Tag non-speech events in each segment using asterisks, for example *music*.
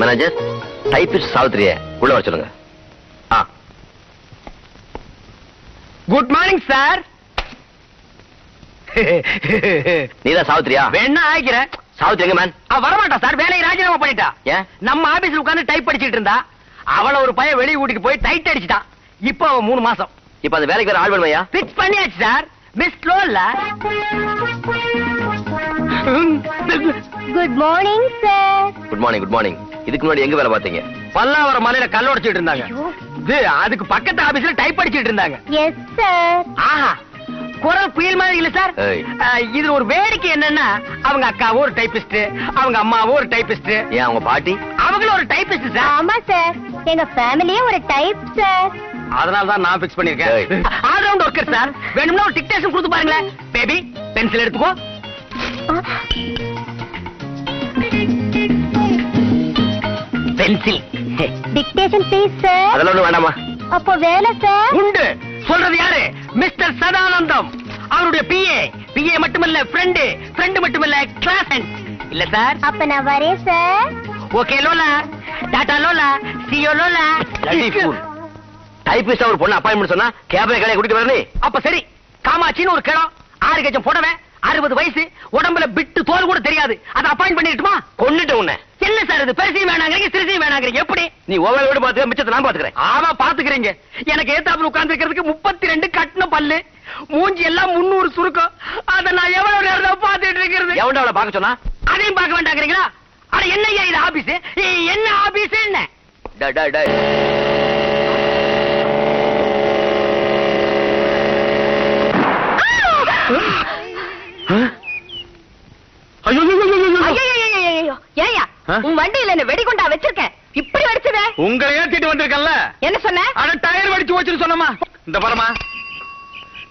Manager typist சாவித்திரிய. உள்ள வர சொல்லுங்க. ஆ. குட் மார்னிங் சார் நீதான் சாவித்திரியா? வேணா ஆகிறேன் சாவித்திரி எங்க மேன் அவ வரமாட்டா சார் வேலையை ராஜினாமா பண்ணிட்டா. நம்ம ஆபீஸ்ல உட்கார்ந்து டைப் படிச்சிட்டு இருந்தா அவள ஒரு பையன் வெளிய கூட்டிட்டு போய் டைட் அடிச்சிட்டான். இப்போ அவ மூணு மாசம். இப்ப அந்த வேலைக்கு வேற ஆள் வேணுமையா? பிக்ஸ் பண்ணியாச்சு sir miss லோல்ல good morning sir good morning good morning இதுக்கு முன்னாடி எங்க வேலை பார்த்தீங்க? பல்லாவர மலையில கல் உடைச்சிட்டு இருந்தாங்க. இது அதுக்கு பக்கத்து ஆபீஸ்ல டைப் படிச்சிட்டு இருந்தாங்க. எஸ் சார் ஆஹா. குரல் புயல் மாதிரி இல்ல சார் ஏய். இதுல ஒரு வேடிக்கை என்னன்னா அவங்க அக்காவும் ஒரு டைபிஸ்ட் அவங்க அம்மாவும் ஒரு டைபிஸ்ட் ஏன் அவங்க பாட்டி? அவங்களும் ஒரு டைபிஸ்ட் சார் ஆமா சார் எங்க ஃபேமிலியே ஒரு டைப் சார் அதனால தான் நான் பிக்ஸ் பண்ணிருக்கேன் ஏய். ஆல் ரவுண்ட் ஒர்க்கர் சார் வேணும்னா ஒரு டிக்டேஷன் கொடுத்து பாருங்களேன். பேபி பென்சில் எடுத்துக்கோ. பென்சில். டிக்டேஷன் ப்ளீஸ் சார் அதெல்லாம் ஒண்ணும் வேண்டாமா அப்போ வேலை சார் உண்டு. சொல்றது யாரு? மிஸ்டர் சதானந்தம். அவருடைய பிஏ பிஏ மட்டுமல்ல ஃப்ரெண்டு ஃப்ரெண்டு மட்டுமல்ல கிளாஸ் இல்ல சார் அப்ப நான் வரேன் சார் ஓகே லோலா டாடா லோலா சியோ லோலா டைபிஸ்டா ஒரு பொண்ணு அப்பாயின்மெண்ட் சொன்னா கேபிளை கடையை கூட்டிட்டு வரனே அப்ப சரி காமாட்சின்னு ஒரு கிழம் ஆறு கஜம் புடவை அறுபது வயசு உடம்புல பிட்டு தோல் கூட தெரியாது. அதை அப்பாயிண்ட் பண்ணிட்டுமா கொன்னுட்டு உன்னை. என்ன சார் இது? பெருசையும் வேணாங்கிறீங்க சிறுசையும் வேணாங்கிறீங்க. எப்படி? நீ ஒவ்வொரு வீடு பார்த்துக்க மிச்சத்தை நான் பாத்துக்கிறேன். ஆமா பாத்துக்கிறீங்க. எனக்கு ஏத்தாப்புல உட்கார்ந்து இருக்கிறதுக்கு முப்பத்தி ரெண்டு கட்டின பல்லு மூஞ்சி எல்லாம் முன்னூறு சுருக்கம். அத நான் எவ்வளவு நேரம் பாத்துட்டு இருக்கிறது? எவன்டா அவளை பார்க்க சொன்னா? அதையும் பார்க்க வேண்டாங்கிறீங்களா? அட என்னய்யா இது ஆபீஸ்? என்ன ஆபீஸ் என்ன டா, டா, டா. ஐயோ, ஐயோ, ஐயோ, ஐயோ, ஐயோ. ஏயா? உன் வண்டியில என்ன வெடிகுண்டா வச்சிருக்கேன் இப்படி வடிச்சத? உங்களை ஏத்திட்டு வந்திருக்கல என்ன சொன்ன? அட டயர் வடிச்சு வச்சுன்னு சொன்னமா இந்த பரமா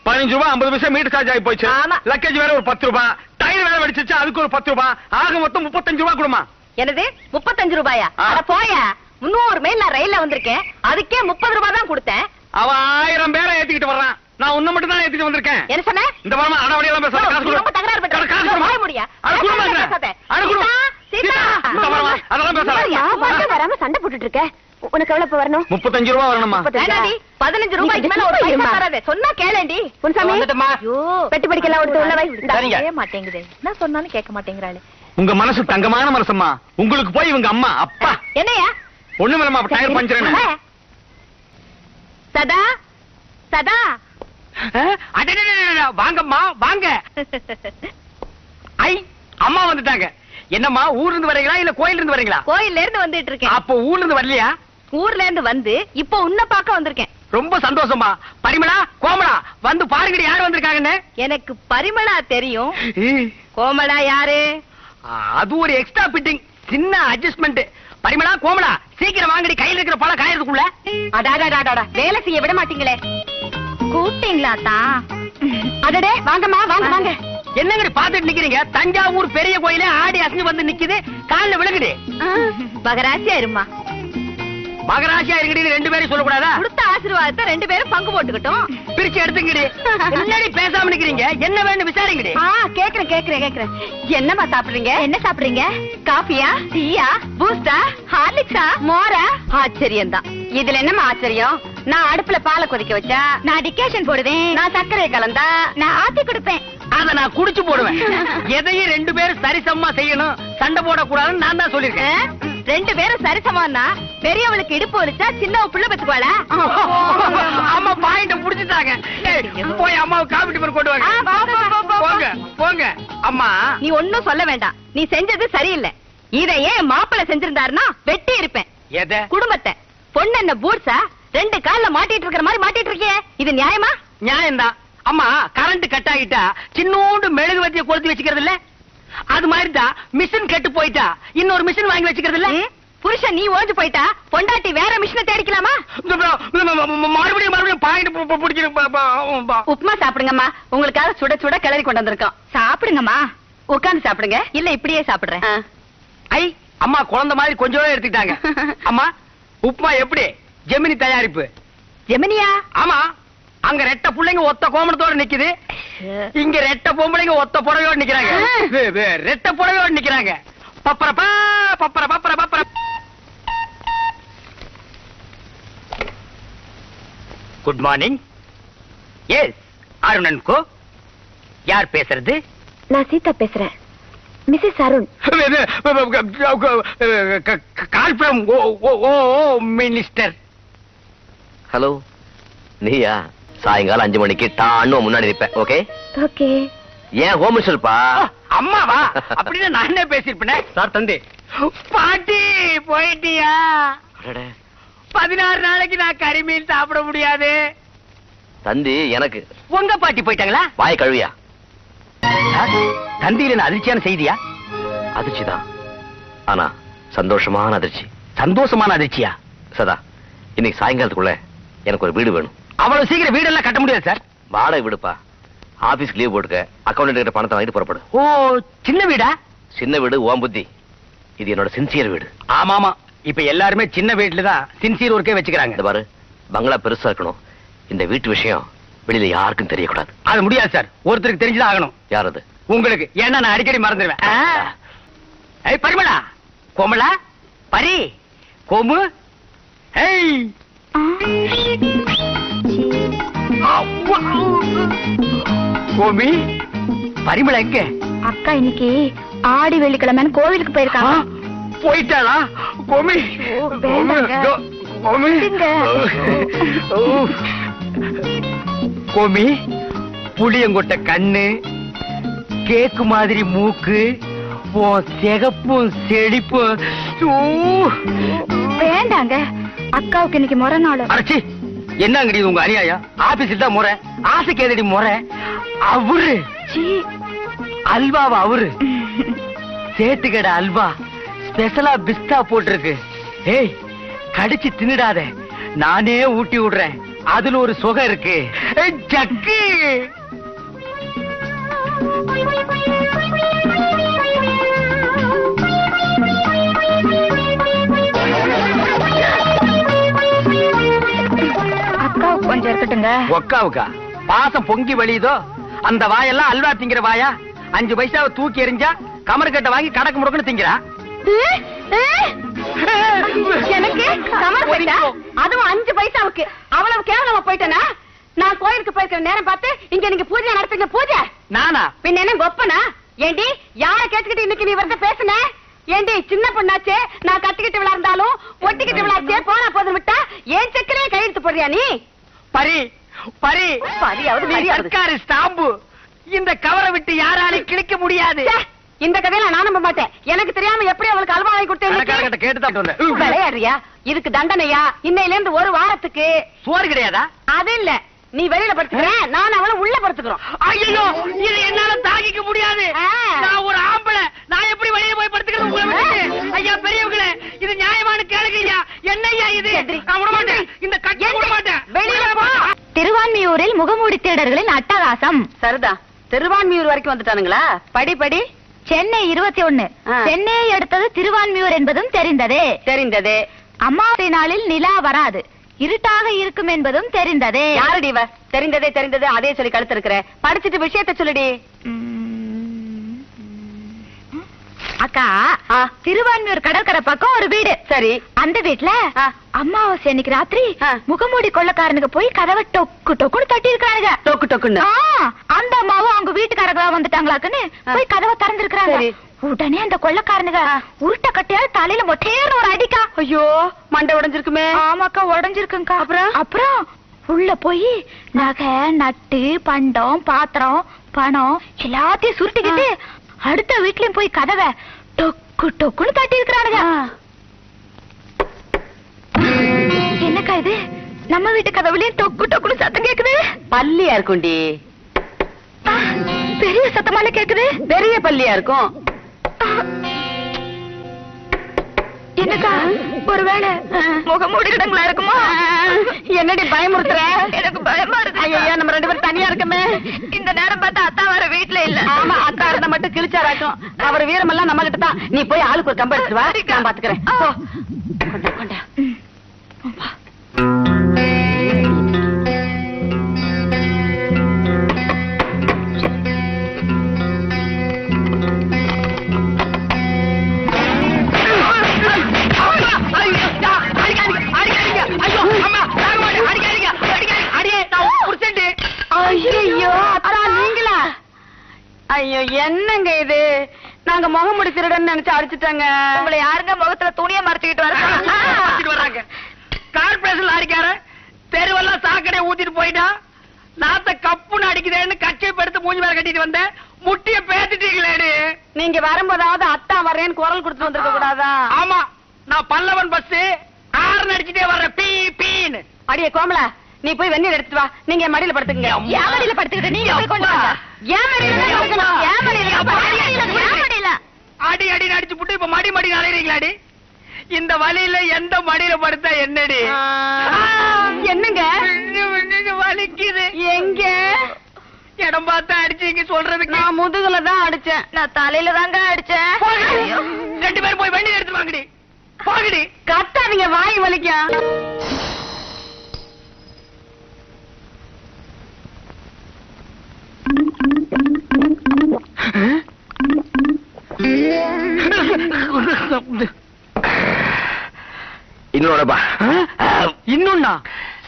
பதினஞ்சு ரூபாய் ஐம்பது பைசா மீட்டர் சார்ஜ் ஆகி போச்சு. லக்கேஜ் வேற ஒரு பத்து ரூபாய் டயர் வேற வடிச்சிச்சு அதுக்கு ஒரு பத்து ரூபாய் ஆக மொத்தம் முப்பத்தஞ்சு ரூபாய் கொடுமா என்னது? முப்பத்தஞ்சு ரூபாயா. அட போயா. முன்னூறு மைல் நான் ரயில்ல வந்திருக்கேன். அதுக்கே முப்பது ரூபாய் தான் கொடுத்தேன். அவன் ஆயிரம் பேரை ஏத்திக்கிட்டு வர்றான். நான் உன்னை மட்டும் தான் ஏத்திட்டு வந்திருக்கேன். என்ன சொன்ன? இந்த பரமா அடவடி எல்லாம் பேசாத காசு கொடு. ரொம்ப தகராறு பண்ற. காசு கொடுமா. வாய முடியா? அட, கொடுமா. அட, கொடு. வராம சண்டை போட்டுட்டு இருக்க உனக்கு எவ்வளவு வரணும்? முப்பத்தஞ்சு ரூபாய் வரணுமா வேணாடி, பதினஞ்சு ரூபாய்க்கு மேல ஒரு பைசா தராதே. சொன்னா கேளேண்டி. வந்துட்டேம்மா. பெட்டி படிக்கலாம் ஒருத்தர் மாட்டேங்குதே. சொன்னாலும் கேட்க மாட்டேங்கிறாளே. உங்க மனசு தங்கமான மனசம்மா. உங்களுக்கு போய் இவங்க அம்மா அப்பா. என்னையா? ஒண்ணு மேலமா டயர் பஞ்சர் ஆ. சதா சதா. வாங்கம்மா வாங்க ஐ அம்மா வந்துட்டாங்க என்னம்மா ஊர்ல இருந்து வரீங்களா இல்ல கோயில்ல இருந்து வரீங்களா? கோயில்ல இருந்து வந்துட்டு இருக்கேன் அப்போ ஊர்ல இருந்து வரலையா? ஊர்ல இருந்து வந்து இப்போ உன்னை பார்க்க வந்திருக்கேன். ரொம்ப சந்தோஷமா பரிமளா கோமளா வந்து பாருங்கடி யார் வந்திருக்காங்கன்னு? எனக்கு பரிமளா தெரியும். கோமலா யாரு? அது ஒரு எக்ஸ்ட்ரா பிட்டிங் சின்ன அட்ஜஸ்ட்மெண்ட் பரிமளா கோமளா சீக்கிரம் வாங்கடி கையில இருக்கிற பழம் காயறதுக்குள்ள. அடாடாடாடா வேலை செய்ய விட மாட்டீங்களே. கூப்பிட்டீங்களா தான் அடடே வாங்கம்மா வாங்க வாங்க. என்னங்கடி பாத்துட்டு நிக்கிறீங்க? தஞ்சாவூர் பெரிய கோயிலே ஆடி அசைஞ்சு வந்து நிக்குது. கால்ல விழுகுது. மகராசியா இருமா மகராசியா இருக்கடி ரெண்டு பேரும் சொல்லக்கூடாதா? கொடுத்த ஆசீர்வாதத்தை ரெண்டு பேரும் பங்கு போட்டுக்கிட்டோம். பிரிச்சு எடுத்துங்கடி. முன்னாடி பேசாம நிக்கிறீங்க? என்ன வேணும் விசாரிங்கடி. ஆ கேக்குறேன் கேக்குறேன் கேக்குறேன். என்னம்மா சாப்பிடுறீங்க? என்ன சாப்பிடுறீங்க? காஃபியா? டீயா? பூஸ்டா? ஹார்லிக்ஸா? மோரா? ஆச்சரியம் தான் இதுல என்னம்மா ஆச்சரியம்? நான் அடுப்புல பாலை கொதிக்க வச்சா நான் டிகேஷன் போடுவேன் நான் சர்க்கரை கலந்தா நான் ஆத்தி கொடுப்பேன். அத நான் குடிச்சு போடுவேன். *laughs* எதையும் ரெண்டு பேரும் சரிசமமா செய்யணும். சண்டை போடக்கூடாதுன்னு நான் தான்? சொல்லிருக்கேன் ரெண்டு பேரும் சரிசமானா பெரியவளுக்கு இடுப்பு வலிச்சா சின்னவ புள்ள பெத்துக்குவாளா? *laughs* அம்மா பாயிண்ட புடிச்சிட்டாங்க போய் அம்மாவுக்கு காபி டிஃபன் கொண்டு வாங்க. போங்க போங்க. அம்மா. நீ ஒண்ணும் சொல்ல வேண்டாம். நீ செஞ்சது சரியில்லை. இத ஏன் மாப்பிள்ளை செஞ்சிருந்தாருன்னா வெட்டி இருப்பேன் குடும்பத்தை. பொண்ணு என்ன பூட்ஸா ரெண்டு கால்ல மாட்டிட்டு இருக்கிற மாதிரி மாட்டிட்டு இருக்கியே. இது நியாயமா? நியாயம்தான். அம்மா கரண்ட் கட் ஆகிட்டா சின்னோண்டு மெழுகுவத்திய கொளுத்தி வச்சுக்கிறது இல்ல? அது மாதிரி தான் மிஷின் கெட்டு போயிட்டா இன்னொரு மிஷின் வாங்கி வச்சுக்கிறது இல்ல? புருஷன் நீ ஓஞ்சு போயிட்டா பொண்டாட்டி வேற மிஷினை தேடிக்கலாமா? மறுபடியும் மறுபடியும் பாயிண்ட் பிடிச்சிரு உப்புமா சாப்பிடுங்கம்மா. உங்களுக்காக சுட சுட கிளறி கொண்டு வந்திருக்கோம். சாப்பிடுங்கம்மா. உட்கார்ந்து சாப்பிடுங்க. இல்ல இப்படியே சாப்பிடுறேன். ஐ அம்மா குழந்தை மாதிரி கொஞ்சம் எடுத்துக்கிட்டாங்க. *laughs* அம்மா உப்புமா எப்படி? ஜெமினி தயாரிப்பு ஜெமினியா ஆமா அங்க ரெட்ட பிள்ளைங்க ஒத்த கோமணத்தோட நிக்குது இங்க ரெட்ட பொம்பளைங்க ஒத்த புடவையோட நிக்கிறாங்க ரெட்ட புடவையோட நிக்கிறாங்க பப்பரப்பா பப்பர பப்பர பப்பர குட் மார்னிங் எஸ் அருணன் கோ யார் பேசுறது நான் சீதா பேசுறேன் Mrs Arun call from O minister hello நீயா? சாயங்காலம் அஞ்சு மணிக்கு டான்னு முன்னாடி நிப்பேன் ஓகே? ஓகே. ஏன் ஹோம் மினிஸ்டர்ப்பா அம்மாவா? அப்படின்னு நான் என்ன பேசிருப்பேன் சார் தந்தி. பாட்டி போயிட்டியா? அடடே, பதினாறு நாளைக்கு நான் கறிமீன் சாப்பிட முடியாது. தந்தி எனக்கு. உங்க பாட்டி போயிட்டாங்களா? வாய் கழுவியா? தந்தியில அதிர்ச்சியான செய்தியா? அதிர்ச்சிதான். ஆனா சந்தோஷமான அதிர்ச்சி. சந்தோஷமான அதிர்ச்சியா? சதா இன்னைக்கு சாயங்காலத்துக்குள்ள எனக்கு ஒரு வீடு வேணும். அவ்வளவு சீக்கிரம் வீடெல்லாம் கட்ட முடியாது சார். வாடகை விடுப்பா. ஆபீஸ்க்கு லீவ் போட்டுக்க. அக்கௌண்ட் கிட்ட பணத்தை வாங்கிட்டு புறப்படு. ஓ சின்ன வீடா? சின்ன வீடு ஓம் புத்தி. இது என்னோட சின்சியர் வீடு. ஆமாமா. இப்ப எல்லாருமே சின்ன வீட்டுல தான் சின்சியர் ஒர்க்கே வச்சுக்கிறாங்க. பாரு பங்களா பெருசா இருக்கணும். இந்த வீட்டு விஷயம் வெளியில யாருக்கும் தெரியக்கூடாது. அது முடியாது சார். ஒருத்தருக்கு தெரிஞ்சுதான் ஆகணும். யார் அது? உங்களுக்கு. ஏன்னா நான் அடிக்கடி மறந்துடுவேன் பரிமளா. கோமலா பரி. கோமு. ஏய். கோமி பரிமளா எங்க? அக்கா இன்னைக்கு ஆடி வெள்ளிக்கிழமைன்னு கோவிலுக்கு போயிருக்காங்க. போயிட்டாளா? Komi Komi. கோமி புளியங்கொட்ட கண்ணு கேக்கு மாதிரி மூக்கு உன் சிகப்பும் செழிப்பும். வேண்டாங்க. அக்காவுக்கு இன்னைக்கு முறை நாள். அடச்சி என்னங்கடி உங்க அநியாயம்? ஆபீஸில் தான் முறை. ஆசைக்கு எதடி முறை? அவரு. அல்வாவா அவரு. சேட்டுக்கடை அல்வா. ஸ்பெஷலா பிஸ்தா போட்டிருக்கு. ஏய் கடிச்சு தின்னுடாத. நானே ஊட்டி விடுறேன். அதுல ஒரு சுகம் இருக்கு. ஜக்கு! இருக்கட்டுங்க ஒக்காவுக்கா. பாசம் பொங்கி வழியுதோ? அந்த வாயெல்லாம் அல்வா திங்கிற வாயா? அஞ்சு பைசாவை தூக்கி எறிஞ்சா கமர்கட்டை வாங்கி கடக்கு முடக்குன்னு திங்கிறா? எனக்கு கமல் போயிட்டா அதுவும் அஞ்சு பைசாவுக்கு. அவ்வளவு கேவலமா போயிட்டனா? நான் கோயிலுக்கு போயிருக்கிற நேரம் பார்த்து இங்க நீங்க பூஜை நடத்துங்க பூஜை. நானா? பின்ன என்ன கொப்பனா? ஏண்டி யார கேட்டுக்கிட்டு இன்னைக்கு நீ வந்து பேசுன? ஏண்டி சின்ன பொண்ணாச்சே நான் கட்டிக்கிட்டு விளாண்டாலும் ஒட்டிக்கிட்டு விளாச்சே போனா போதும் விட்டா ஏன் செக்கிலே கையெழுத்து போடுறியா நீ? பரி பரி. சர்க்காரு ஸ்டாம்பு. இந்த கவரை விட்டு யாராலையும் கிழிக்க முடியாது. இந்த கதையில நான் நம்ப மாட்டேன். எனக்கு தெரியாம எப்படி அவளுக்கு அல்வா வாங்கி கொடுத்தேன் விளையாடுறியா? இதுக்கு தண்டனையா? இன்னையில இருந்து ஒரு வாரத்துக்கு. சோறு கிடையாதா? அது இல்ல. நீ வெளியில படுத்துக்கிற நான் அவளை உள்ள படுத்துக்கிறோம். ஐயோ இது என்னால தாங்கிக்க முடியாது. நான் ஒரு ஆம்பளை நான் எப்படி வெளியே போய் படுத்துக்கிறது உங்களை விட்டுட்டு? ஐயா பெரியவங்களே இது நியாயமான கேளுங்க ஐயா என்ன ஐயா இது எந்திரி. நான் விட மாட்டேன் இந்த கட்சி விட மாட்டேன் வெளியில போ திருவான்மியூரில் முகமூடி தேடர்களின் அட்டகாசம். சரிதா. திருவான்மியூர் வரைக்கும் வந்துட்டானுங்களா? படி படி. சென்னை இருபத்தி ஒண்ணு. சென்னையை அடுத்தது திருவான்மியூர் என்பதும் தெரிந்ததே. தெரிந்தது. அமாவாசை நாளில் நிலா வராது. இருட்டாக இருக்கும் என்பதும் தெரிந்ததே. யாரடி தெரிந்ததே தெரிந்தது அதே சொல்லி கழுத்து இருக்கிற படிச்சுட்டு விஷயத்த சொல்லுடி. அக்கா. திருவான்மியூர் கடற்கரை பக்கம் ஒரு வீடு சரி அந்த வீட்ல ஆ. அமாவாசை அன்னைக்கு ராத்திரி. முகமூடி கொள்ளக்காரனுக்கு போய் கதவை டொக்கு டொக்குன்னு தட்டி இருக்கானுங்க டொக்கு டொக்குன்னு அந்த அம்மாவும் அவங்க வீட்டுக்காரங்களா வந்துட்டாங்களாக்குன்னு. போய் கதவை திறந்திருக்காங்க சரி. உடனே அந்த கொள்ளக்காரனுங்க உருட்ட கட்டையால தலையில மொட்டையான ஒரு அடிக்கா ஐயோ மண்டை உடைஞ்சிருக்குமே ஆமாக்கா உடஞ்சிருக்குங்கக்கா அப்புறம்? அப்புறம் உள்ள போய் நகை நட்டு பண்டம் பாத்திரம் பணம் எல்லாத்தையும் சுருட்டிக்கிட்டு அடுத்த வீட்லயும் போய் கதவை டொக்கு டொக்குன்னு தட்டி இருக்கிறானுங்க என்னக்கா இது? நம்ம வீட்டு கதவுலயும் டொக்கு டொக்குன்னு சத்தம் கேக்குது? பல்லியா இருக்கும்டி. பெரிய சத்தமால கேக்குது. பெரிய பல்லியா இருக்கும். என்னக்கா ஒருவேளை முகமூடி கிடங்களா இருக்குமா? என்னடி பயமுறுத்துற? எனக்கு பயமா இருக்கு ஐயோ நம்ம ரெண்டு பேரும் தனியா இருக்கமே. இந்த நேரம் பார்த்தா அத்தா வர வீட்ல இல்ல. ஆமா அக்கா இருந்தா மட்டும் கிழிச்சாராட்டும். அவர் வீரமெல்லாம் நம்ம கிட்ட தான். நீ போய் ஆளுக்கு ஒரு கம்பு எடுத்துட்டு வா. நான் பாத்துக்கிறேன். கொண்டா என்னங்க இது? நாங்க முகம் முடிச்சிருடன்னு நினைச்சு அடிச்சிட்டாங்க. உங்களை யாருங்க முகத்துல துணியை மறைச்சுக்கிட்டு வர்றாங்க. கார்பரேஷன் லாரிக்கார தெருவெல்லாம் சாக்கடை ஊத்திட்டு போயிட்டா நாத்த கப்புன்னு அடிக்குதேன்னு கச்சை படுத்து மூஞ்சி மேல கட்டிட்டு வந்தேன். முட்டிய பேத்துட்டீங்களேடு நீங்க வரும்போதாவது அத்தா வரேன்னு குரல் கொடுத்து வந்திருக்க கூடாதா? ஆமா. நான் பல்லவன் பஸ் ஆறு அடிச்சுட்டே வர்றேன். பீ பீன்னு. அடியே கோமலா நீ போய் வெந்நீர் எடுத்துட்டு வா. நீங்க என் மடியில படுத்துக்கங்க. என் மடியில படுத்துக்கிட்டு நீங்க போய் கொண்டு வாங்க. ஏன் மடியில தான் படுக்கணும்? ஏன் மடியில? என் மடியில. அடி அடி அடிச்சு புட்டு இப்ப மடி மடி அலையறீங்களாடி? இந்த வழியில எந்த மடியில படுத்தா என்னடி? என்னங்க? வலிக்குது. எங்க? இடம் பார்த்தா அடிச்சீங்க சொல்றதுக்கு. நான் முதுகுல தான் அடிச்சேன். நான் தலையில தாங்க அடிச்சேன். ரெண்டு பேரும் போய் வண்டி எடுத்து வாங்கடி. போகடி. கத்தாதீங்க வாய் வலிக்கும். இன்னொருப்பா. இன்னொன்னா?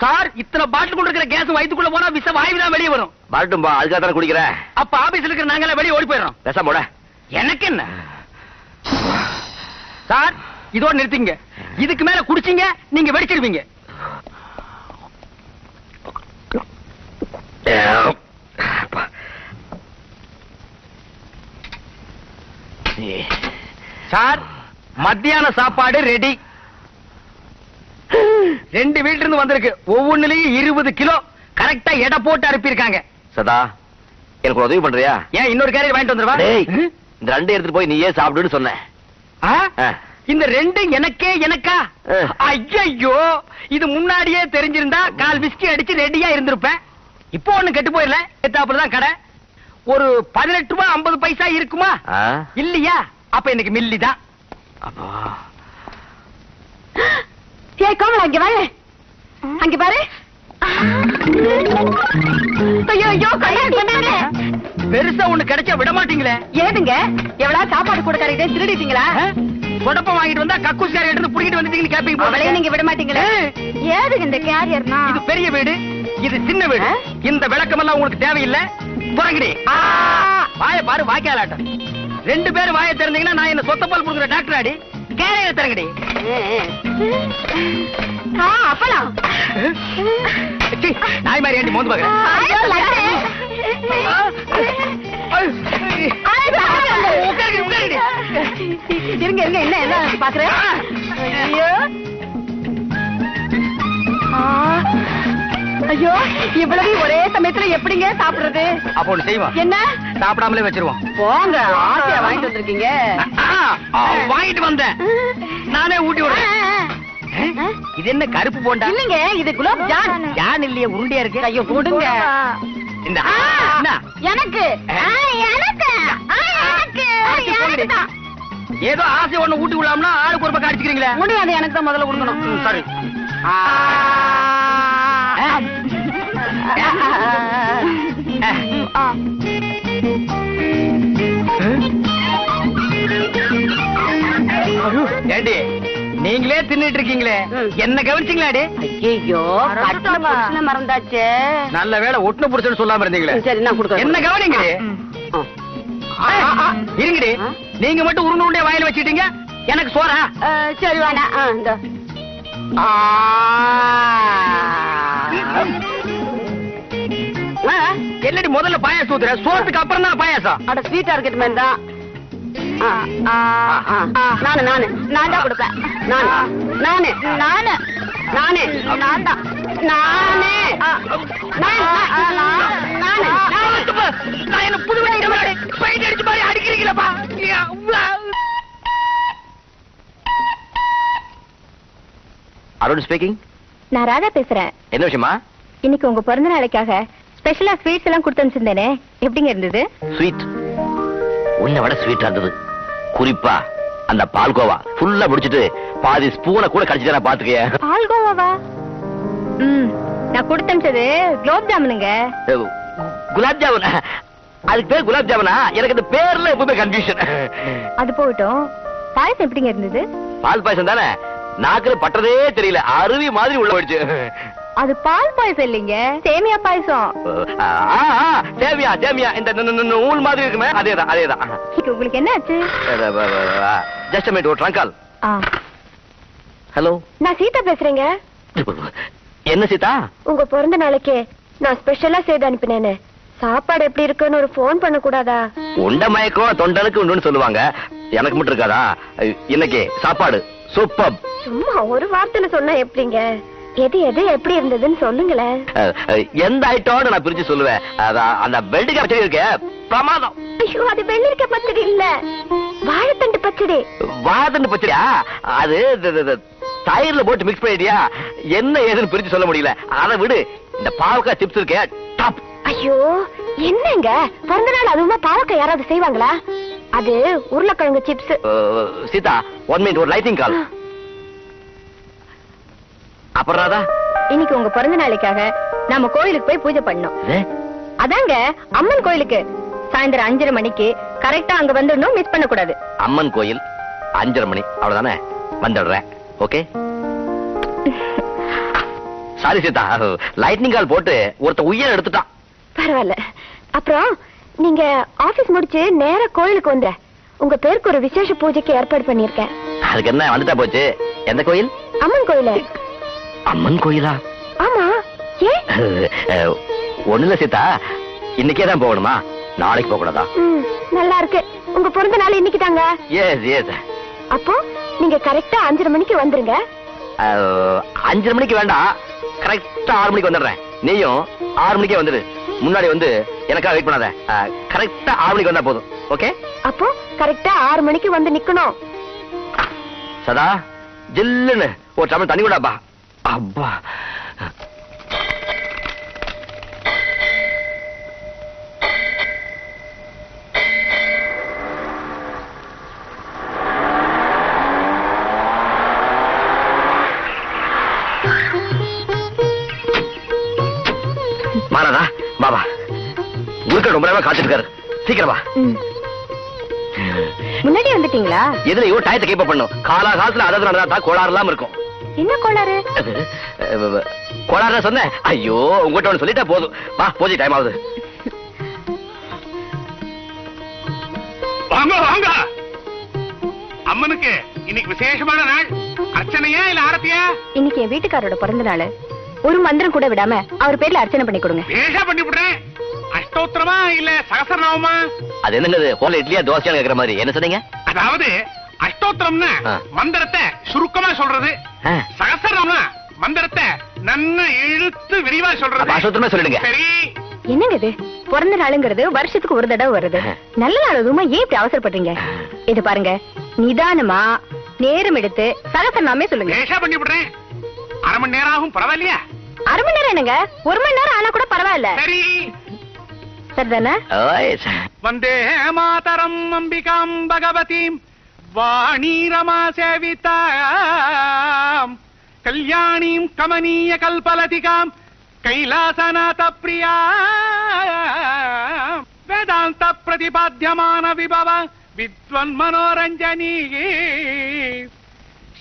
சார் இத்தனை பாட்டில் கொண்டு இருக்கிற கேஸ் வயித்துக்குள்ள போனா விஷ வாயு தான் வெளியே வரும். அதுக்காக தானே குடிக்கிறேன் அப்ப ஆபீஸ்ல இருக்கிற நாங்களே வெளியே ஓடி போயிடுறோம். பேச போட. எனக்கு என்ன? சார் இதோட நிறுத்திங்க. இதுக்கு மேல குடிச்சீங்க நீங்க வெடிச்சிருவீங்க. சார் மத்தியான சாப்பாடு ரெடி ரெண்டு வீட்டுல இருந்து வந்திருக்கு. ஒவ்வொன்னுலயும் இருபது கிலோ கரெக்டா எடை போட்டு அனுப்பியிருக்காங்க. சதா எனக்கு உதவி பண்றியா? ஏன் இன்னொரு கேரியர் வாங்கிட்டு வந்துருவா? இந்த ரெண்டு எடுத்துட்டு போய் நீயே சாப்பிடுன்னு? ஆ. இந்த ரெண்டு எனக்கே எனக்கா. ஐயோ இது முன்னாடியே தெரிஞ்சிருந்தா கால் விஸ்கி அடிச்சு ரெடியா இருந்திருப்பேன். இப்போ ஒண்ணு கெட்டு போயிடல. எத்தாப்புல தான் கடை. ஒரு பதினெட்டு ரூபாய் ஐம்பது பைசா இருக்குமா? இல்லையா? அப்ப இன்னைக்கு மில்லி தான். இங்க வாங்க அங்க பாரு. பெருசா ஒண்ணு கிடைச்சா விட மாட்டீங்களே. ஏதுங்க? எவ்வளவு சாப்பாடு கொடுக்கறதே திருடிட்டீங்களா? ஆ? குடப்பம் வாங்கிட்டு வந்தா கக்கூஸ்காரி எடுத்து புடிக்கிட்டு வந்துட்டீங்கன்னு கேப்பீங்க. அவளையும் நீங்க விட மாட்டீங்களே. ஏதுக்கு இந்த கேரியர்னா இது பெரிய வீடு இது சின்ன வீடு? இந்த விளக்கமெல்லாம் உங்களுக்கு தேவையில்லை. புறங்கடி வாய பாரு வாய்க்காலாட்டம். ரெண்டு பேரும் வாயை திறந்தீங்கன்னா நான் என்ன சொத்த பால் கொடுக்குற டாக்டர் ஆடி? கேரையில திறங்கடி. ஆ, அப்பலாம் சி, நாய் மாதிரி ஏண்டி மோந்து பாக்குறேன். இருங்க இருங்க என்ன என்ன பாக்குறேன் ஐயோ. ஆ, ஐயோ இவ்வளவு ஒரே சமயத்துல எப்படிங்க சாப்பிடுறது? அப்போ ஒண்ணு செய்வா. என்ன? சாப்பிடாமலே வச்சிருவோம். போங்க ஆசையா வாங்கிட்டு வந்திருக்கீங்க. வாங்கிட்டு வந்தேன். நானே ஊட்டி விடுறேன்? இது என்ன கருப்பு போண்டா? இல்லைங்க இது குலாப் ஜான். யான் இல்லையே உருண்டையா இருக்கு. ஐயோ கொடுங்க இந்த? எனக்கு. ஆ, எனக்கு. ஏதோ ஆசை ஒண்ணு ஊட்டி விடலாம்னா ஆளுக்கு ஒரு பக்கம் அடிச்சுக்கிறீங்களே. முடியாது எனக்கு தான் முதல்ல கொடுக்கணும் சரி. ஏண்டி நீங்களே தின்னுட்டு இருக்கீங்களே. என்ன கவனிச்சீங்களாடி? ஐயோ மறந்தாச்சே. நல்ல வேளை ஒட்டுன புடிச்சன்னு சொல்லாம இருந்தீங்களே. சரி நான் கொடுக்குறேன். என்ன கவனிங்க. இருங்கடி? நீங்க மட்டும் உருண்டை உருண்டையா வாயில வச்சிட்டீங்க எனக்கு சோறா? சரி வேணாம். ஆ, இந்தா. என்னடி முதல்ல பாயாசம் ஊத்துற? சோறதுக்கு அப்புறம் தான் பாயாசம்? அட ஸ்வீட்டா தான். ஆ, ஆ. நானு நானு. நான் தான் கொடுப்பேன். நானு. நானு. நானு. நானே. நான் தான். நானே. நான், நான், நான், நானு. நானு. நான் என்ன புது பெயிண்ட் அடிச்சு மாதிரி அடிக்கிறீங்களப்பா. அருண் ஸ்பீக்கிங் நான் ராதா பேசுறேன். என்ன விஷயமா? இன்னைக்கு உங்க பிறந்த நாளைக்காக ஸ்பெஷலா ஸ்வீட்ஸ் எல்லாம் கொடுத்து அனுப்பிச்சிருந்தேனே. எப்படிங்க இருந்தது? ஸ்வீட் உன்னை விட ஸ்வீட்டா இருந்தது. குறிப்பா அந்த பால்கோவா. ஃபுல்லா முடிச்சிட்டு பாதி ஸ்பூனை கூட கடிச்சு பாத்துக்கய பால்கோவாவா? ம் நான் கொடுத்து அனுப்பிச்சது குலோப் ஜாமுனுங்க. குலாப் ஜாமுன். அதுக்கு பேர் குலாப் ஜாமுனா? எனக்கு இந்த பேர்ல எப்பவுமே கன்ஃபியூஷன் அது போகட்டும். பாயசம் எப்படிங்க இருந்தது? பால் பாயசம் தானே? நாக்குல பட்டதே தெரியல. அருவி மாதிரி உள்ள போயிடுச்சு. அது பால் பாயசம் இல்லைங்க சேமியா பாயசம். சேமியா சேமியா. இந்த நூல் மாதிரி இருக்குமே அதேதான் அதேதான். உங்களுக்கு என்ன ஆச்சு? ஜஸ்ட் மினிட் ஒரு ட்ரங்க் கால் ஆ, ஹலோ நான் சீதா பேசுறேங்க. என்ன சீதா? உங்க பிறந்த நாளைக்கு நான் ஸ்பெஷலா செய்து அனுப்பினேனே. சாப்பாடு எப்படி இருக்குன்னு ஒரு ஃபோன் பண்ண கூடாதா உண்ட மயக்கம் தொண்டனுக்கு உண்டுன்னு சொல்லுவாங்க. எனக்கு மட்டும் இருக்காதா? இன்னைக்கு சாப்பாடு சூப்பர் சும்மா ஒரு வார்த்தையில சொன்னா எப்படிங்க? எது எது எப்படி இருந்ததுன்னு சொல்லுங்களேன். எந்த ஐட்டம்னு நான் பிரிச்சு சொல்லுவேன். அந்த பெல்ட் கரைச்சல் இருக்க பிரமாதம். ஐயோ அது வெள்ளரிக்க பச்சடி இல்ல. வாழைத்தண்டு பச்சடி. வாதன்னு பச்சடியா? அது தயிர்ல போட்டு மிக்ஸ் பண்ணிட்டியா? என்ன ஏதுன்னு பிரிச்சு சொல்ல முடியல. அதை விடு. இந்த பாவக்காய் சிப்ஸ் இருக்கே டாப் ஐயோ என்னங்க? பிறந்த நாள் அதுவுமா பாவக்காய் யாராவது செய்வாங்களா? அது உருளைக்கிழங்கு சிப்ஸ் சீதா ஒன் மினிட் ஒரு லைட்டிங் கால் அப்புறம் ராதா. இன்னைக்கு உங்க பிறந்த நாளைக்காக நாம கோயிலுக்கு போய் பூஜை பண்ணோம் அதாங்க அம்மன் கோயிலுக்கு. சாயந்தரம் அஞ்சரை மணிக்கு கரெக்டா அங்க வந்துடணும் மிஸ் பண்ண கூடாது அம்மன் கோயில் அஞ்சரை மணி. அவ்வளவுதானே? வந்துடுறேன். Okay sorry Seetha. Lightning call போட்டு ஒருத்த உயிரை எடுத்துட்டான். பரவாயில்ல. அப்புறம் நீங்க ஆபீஸ் முடிச்சு நேரா கோயிலுக்கு வந்த உங்க பேருக்கு ஒரு விசேஷ பூஜைக்கு ஏற்பாடு பண்ணிருக்கேன் அதுக்கு என்ன வந்துட்டா போச்சு? எந்த கோயில்? அம்மன் கோயில. அம்மன் கோயிலா? ஆமா. *laughs* ஒண்ணுல சீதா. இன்னைக்கே தான் போகணுமா? நாளைக்கு போக கூடாதா நல்லா இருக்கு உங்க பிறந்த நாள் இன்னைக்கு தாங்க. எஸ் எஸ் அப்போ நீங்க கரெக்டா அஞ்சரை மணிக்கு வந்துருங்க. அஞ்சரை மணிக்கு வேண்டாம். கரெக்டா ஆறு மணிக்கு வந்துடுறேன். நீயும் ஆறு மணிக்கே வந்துடு முன்னாடி வந்து எனக்காக வெயிட் பண்ணாத. கரெக்டா ஆறு மணிக்கு வந்தா போதும். ஓகே அப்போ கரெக்டா ஆறு மணிக்கு வந்து நிக்கணும். சதா ஜில்லுன்னு. ஒரு டம்ளர் தண்ணி கூடாப்பா. அப்பா மாறாதா பாபா குருக்கள் ரொம்ப நேரமா காத்துட்டு சீக்கிரம் வா. முன்னாடி வந்துட்டீங்களா? எதுலயோ டயத்தை கீப்ப பண்ணும். காலா காலத்துல அதாவது நடந்தா கோளாறு இல்லாம இருக்கும். என்ன கோளாறு? கோளாறு சொன்னேன். ஐயோ உங்ககிட்ட ஒண்ணு சொல்லிட்டா போதும். வா பூஜை டைம் ஆகுது. வாங்க வாங்க. அம்மனுக்கு இன்னைக்கு விசேஷமான நாள். அர்ச்சனையா இல்ல ஆரத்தியா? இன்னைக்கு என் வீட்டுக்காரோட பிறந்த நாள். ஒரு மந்திரம் கூட விடாம அவர் பேர்ல அர்ச்சனை பண்ணி கொடுங்க. பேஷா பண்ணி விடுறேன். அஷ்டோத்திரமா இல்ல சகசரநாமமா? அது என்னது போல இட்லியா தோசையான்னு கேக்குற மாதிரி. என்ன சொன்னீங்க? அதாவது அஷ்டோத்திரம்னா. மந்திரத்தை சுருக்கமா மந்திரத்தை நன்ன இழுத்து விரிவா சொல்றது. சொல்லிடுங்க. சரி. என்னங்க இது பிறந்த நாளுங்கிறது வருஷத்துக்கு ஒரு தடவை வருது. நல்ல நாள் அதுவுமா ஏன் இப்படி அவசரப்படுறீங்க? இது பாருங்க. நிதானமா நேரம் எடுத்து சகசரநாமே சொல்லுங்க. பண்ணி விடுறேன். அரை மணி நேரம் ஆகும் பரவாயில்லையா? அரை மணி நேரம் என்னங்க? ஒரு மணி நேரம் ஆனா கூட பரவாயில்ல. சரி. சரிதானே? வந்தே மாதரம் அம்பிகாம் பகவதீம் வாணீரமா சேவிதாம். கல்யாணீம் கமனீய கல்பலதிகாம். கைலாசநாத பிரியா வேதாந்த பிரதிபாத்தியமான விபவ வித்வன் மனோரஞ்சனீ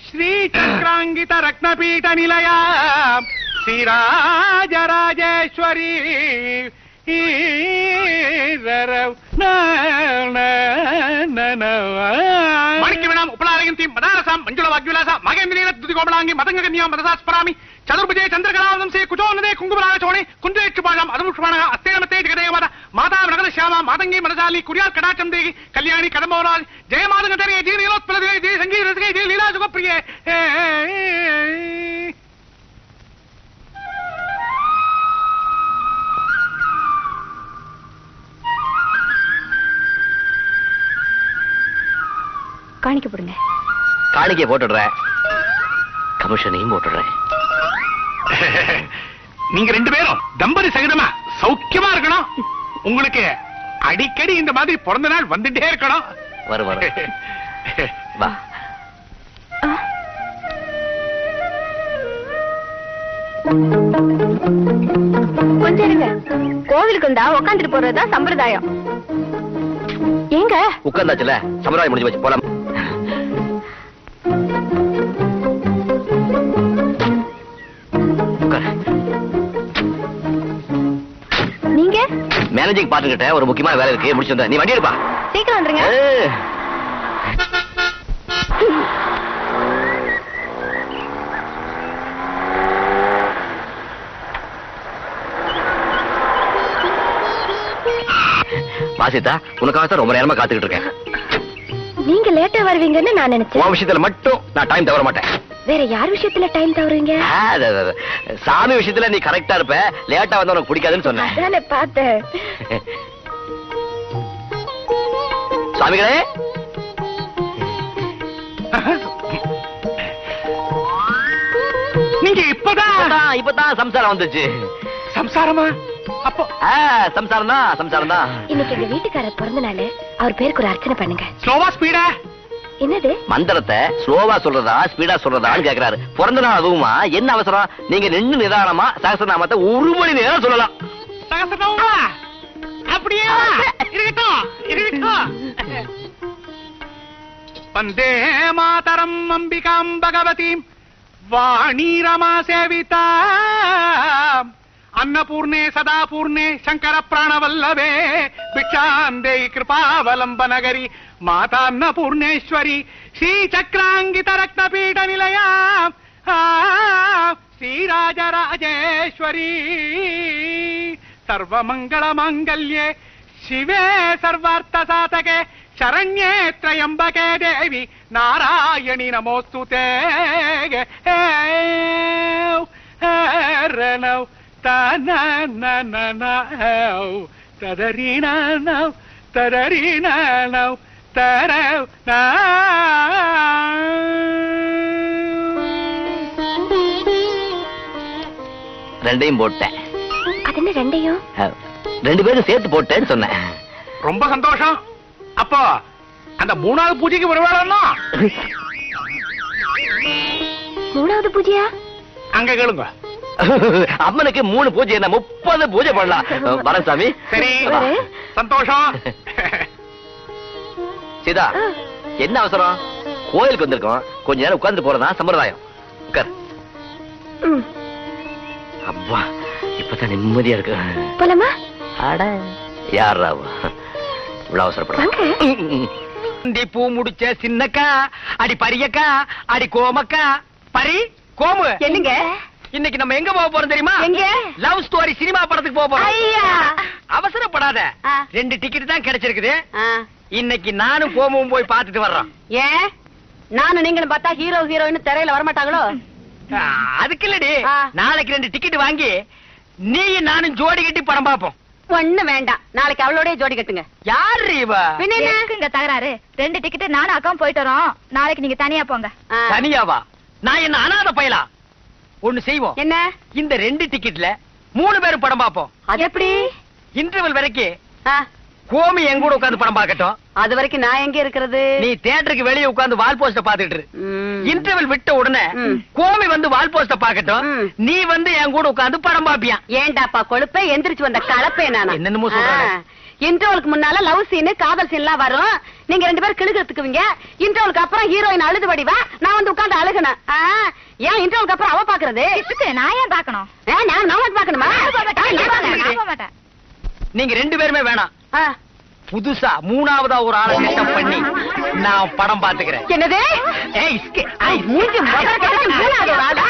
ஸ்ரீசக்கராங்கித ரத்னபீட நிலையா ஸ்ரீராஜராஜேஸ்வரி மணிக்கு வினாம் உபலாலயந்தி மதாரசாம் மஞ்சுள வாக்விலாச மகேந்திரீர துதி கோபலாங்கி மதங்க கன்யா மதசாஸ்பராமி சதுர்புஜே சந்திரகலாவதம் சே குஜோனதே குங்குமராக சோணி குன்றேற்று பாழம் அஸ்தேனமத்தே ஜெகதே மத நகர சியாமா மாதங்கி மதசாலி குரியார் கடாச்சம் தேகி கல்யாணி கடம்போராஜ் ஜெய மாதங்க தரே ஜீ நீலோத்பலதே ஜீ சங்கீத ரசிகை ஜீ லீலா சுகப்பிரியே. காணிக்க போடுங்க. காணிக்கை போட்டுடுறேன். கமிஷனையும் போட்டுடுறேன். *laughs* நீங்க ரெண்டு பேரும் தம்பதி சகிதமா சௌக்கியமா இருக்கணும். உங்களுக்கு அடிக்கடி இந்த மாதிரி பிறந்த நாள் வந்துட்டே இருக்கணும். *laughs* வா. கோவிலுக்கு வந்தா உட்காந்துட்டு போறதுதான் சம்பிரதாயம். ஏங்க? உட்கார்ந்தாச்சுல சமுதாயம் முடிஞ்சு வச்சு போலாம். மேனேஜிங் பார்த்துக்கிட்ட ஒரு முக்கியமான வேலை இருக்கு. முடிச்சு வந்த. நீ வண்டி எடுப்பா. சீக்கிரம் வந்துருங்க. வாசிதா உனக்காக தான் ரொம்ப நேரமா காத்துக்கிட்டு இருக்கேன். நீங்க லேட்டா வருவீங்கன்னு நான் நினைச்சேன். விஷயத்துல மட்டும் நான் டைம் தவற மாட்டேன். வேற யார் விஷயத்துல டைம் அது. சாமி விஷயத்துல நீ கரெக்டா இருப்ப. லேட்டா வந்து உனக்கு பிடிக்காதுன்னு சொன்னேன் அதானே பார்த்தேன். சுவாமிகளே நீங்க இப்பதான் இப்பதான் சம்சாரம் வந்துச்சு. சம்சாரமா? அப்போ ஆ, சம்சாரம் தான் சம்சாரம் தான் இன்னைக்கு எங்க வீட்டுக்காரர் பிறந்த நாள் அவர் பேருக்கு ஒரு அர்ச்சனை பண்ணுங்க. ஸ்லோவா ஸ்பீடா என்னது? மந்திரத்தை ஸ்லோவா சொல்றதா ஸ்பீடா சொல்றதான்னு கேக்குறாரு. பிறந்த நாள் அதுவுமா? என்ன அவசரம்? நீங்க நின்னு நிதானமா சகசநாமத்தை ஒரு மணி நேரம் சொல்லலாம். அப்படியே. இருக்கட்டும் இருக்கட்டும். வந்தே மாதரம் அம்பிகாம் பகவதீம். வாணி ரமா சேவிதா అన్నపూర్ణే సదాపూర్ణే శంకర ప్రాణవల్లవే భిక్షాందే కృపావలంబనగరి మాతాన్నపూర్ణేశ్వరి శ్రీచక్రాంగిత రత్నపీఠ నిలయా శ్రీరాజరాజేశ్వరీ సర్వమంగళమాంగల్యే శివే సర్వార్థ సాధకే శరణ్యే త్రయంబకే దేవి నారాయణి నమోస్తుతే రణవ్ தரீனாவ் தரீனாவ் தர ரெண்டையும் போட்டேன். அது என்ன ரெண்டையும் ரெண்டு பேரும் சேர்த்து போட்டேன்னு சொன்னேன். ரொம்ப சந்தோஷம். அப்போ அந்த மூணாவது பூஜைக்கு வருவாளா மூணாவது பூஜையா? அங்க கேளுங்க. அம்மனுக்கு மூணு பூஜை என்ன முப்பது பூஜை பண்ணலாம். சாமி. சரி வரே. சந்தோஷம். சீதா. என்ன அவசரம்? கோயிலுக்கு வந்திருக்கோம். கொஞ்ச நேரம் உட்கார்ந்து போறதா சம்பிரதாயம். உட்கார். அப்பா இப்பதான் நிம்மதியா இருக்கு. போலாமா? அட. யாரா அவ? இவ்வளவு தி பூ முடிச்ச சின்னக்கா அடி பரியக்கா அடி கோமக்கா. பரி கோமு. என்னங்க? இன்னைக்கு நம்ம எங்க போக போறோம் தெரியுமா? எங்க? லவ் ஸ்டோரி சினிமா படத்துக்கு போக போறோம். ஐயா! அவசரப்படாத. ரெண்டு டிக்கெட் தான் கிடைச்சிருக்குது. இன்னைக்கு நானும் கோமும் போய் பார்த்துட்டு வர்றோம். ஏன்? நானும் நீங்களும் பார்த்தா ஹீரோ ஹீரோயின் திரையில வரமாட்டாங்களோ? அதுக்கு இல்லடி. நாளைக்கு ரெண்டு டிக்கெட் வாங்கி நீ நானும் ஜோடி கட்டி படம் பார்ப்போம். ஒண்ணு வேண்டாம். நாளைக்கு அவளோடய ஜோடி கட்டுங்க. யாரு இவ? பின்ன தகராறு? ரெண்டு டிக்கெட் நானும் அக்காவும் போயிட்டு வரோம். நாளைக்கு நீங்க தனியா போங்க. தனியாவா? நான் என்ன அனாதை பயலா? ஒண்ணு செய்வோம். என்ன? இந்த ரெண்டு டிக்கெட்ல மூணு பேரும் படம் பார்ப்போம். அது எப்படி? இன்டர்வல் வரைக்கும் கோமி என் கூட உட்கார்ந்து படம் பார்க்கட்டும். அது வரைக்கும் நான் எங்க இருக்கிறது? நீ தியேட்டருக்கு வெளியே உட்கார்ந்து வால் போஸ்ட பாத்துட்டு. இன்டர்வல் விட்ட உடனே. கோமி வந்து வால் போஸ்ட பாக்கட்டும். நீ வந்து என் கூட உட்கார்ந்து படம் பாப்பியா ஏண்டாப்பா கொழுப்பே எந்திரிச்சு வந்த கலப்பே நானா? என்னென்னமோ சொல்றானே. இன்டர்வலுக்கு முன்னால லவ் சீன் காதல் சீன் எல்லாம் வரும் நீங்க ரெண்டு பேரும் கிளுகிறதுக்குவீங்க இன்டர்வலுக்கு அப்புறம் ஹீரோயின் அழுது வடிவா நான் வந்து உட்கார்ந்து அழுகணும் ஆ, ஏன் இன்டர்வலுக்கு அப்புறம் அவ பாக்குறது நான் ஏன் பாக்கணும் நான் நான் பாக்கணுமா. நீங்க ரெண்டு பேருமே வேணாம் புதுசா மூணாவதா ஒரு ஆளை செட்டப் பண்ணி நான் படம் பாத்துக்கிறேன் என்னது மூணாவது ஒரு ஆளா?